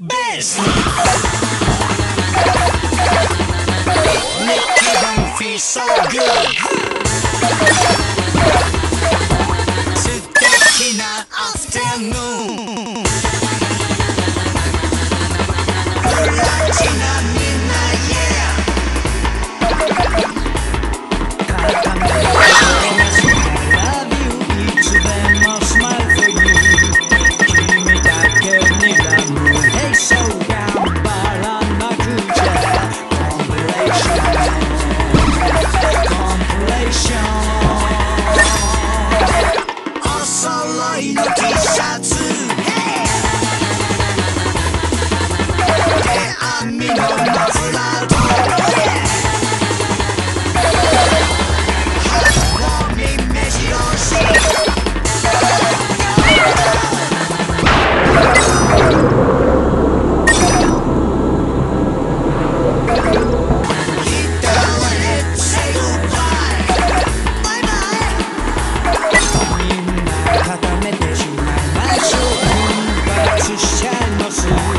best. Make you feel so good. Today in the afternoon. Geçişen nasıl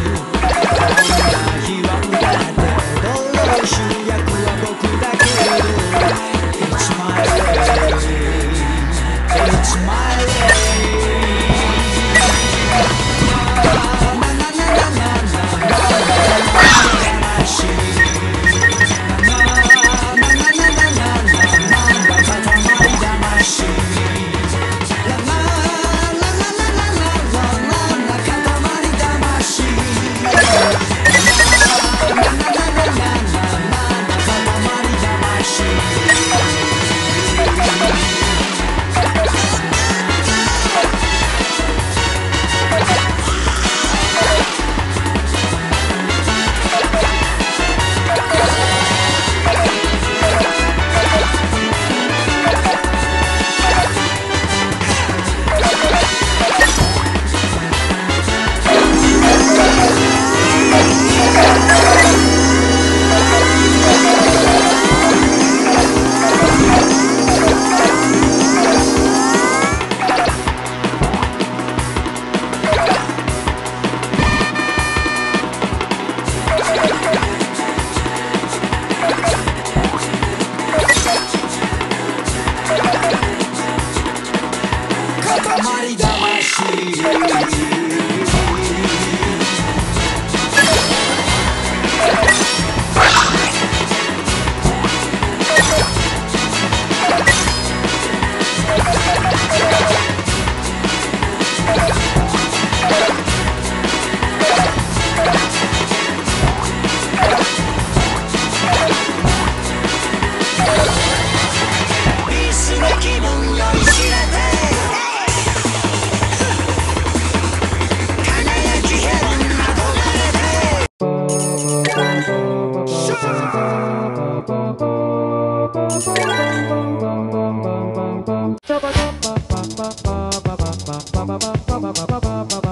ba ba ba ba ba